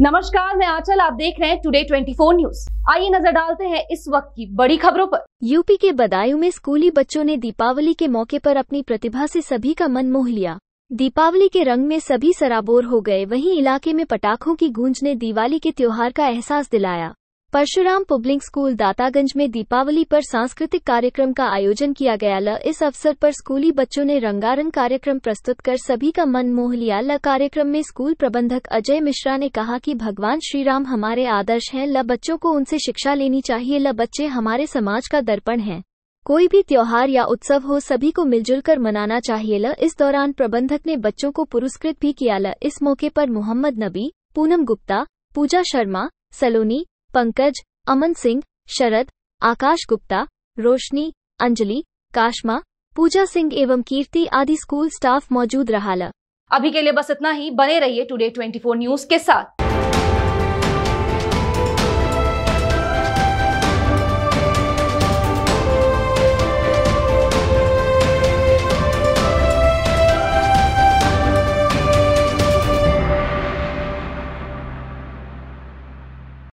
नमस्कार, मैं आंचल, आप देख रहे हैं टुडे 24 न्यूज़ आइए नज़र डालते हैं इस वक्त की बड़ी खबरों पर। यूपी के बदायूं में स्कूली बच्चों ने दीपावली के मौके पर अपनी प्रतिभा से सभी का मन मोह लिया। दीपावली के रंग में सभी सराबोर हो गए। वहीं इलाके में पटाखों की गूंज ने दिवाली के त्योहार का एहसास दिलाया। परशुराम पब्लिक स्कूल दातागंज में दीपावली पर सांस्कृतिक कार्यक्रम का आयोजन किया गया। ल इस अवसर पर स्कूली बच्चों ने रंगारंग कार्यक्रम प्रस्तुत कर सभी का मन मोह लिया। ल कार्यक्रम में स्कूल प्रबंधक अजय मिश्रा ने कहा कि भगवान श्री राम हमारे आदर्श हैं। ल बच्चों को उनसे शिक्षा लेनी चाहिए। ल बच्चे हमारे समाज का दर्पण हैं। कोई भी त्योहार या उत्सव हो, सभी को मिलजुल कर मनाना चाहिए। ल इस दौरान प्रबंधक ने बच्चों को पुरस्कृत भी किया। ल इस मौके पर मोहम्मद नबी, पूनम गुप्ता, पूजा शर्मा, सलोनी पंकज, अमन सिंह, शरद, आकाश गुप्ता, रोशनी, अंजलि, काशमा, पूजा सिंह एवं कीर्ति आदि स्कूल स्टाफ मौजूद रहा अभी के लिए बस इतना ही। बने रहिए टुडे 24 न्यूज़ के साथ।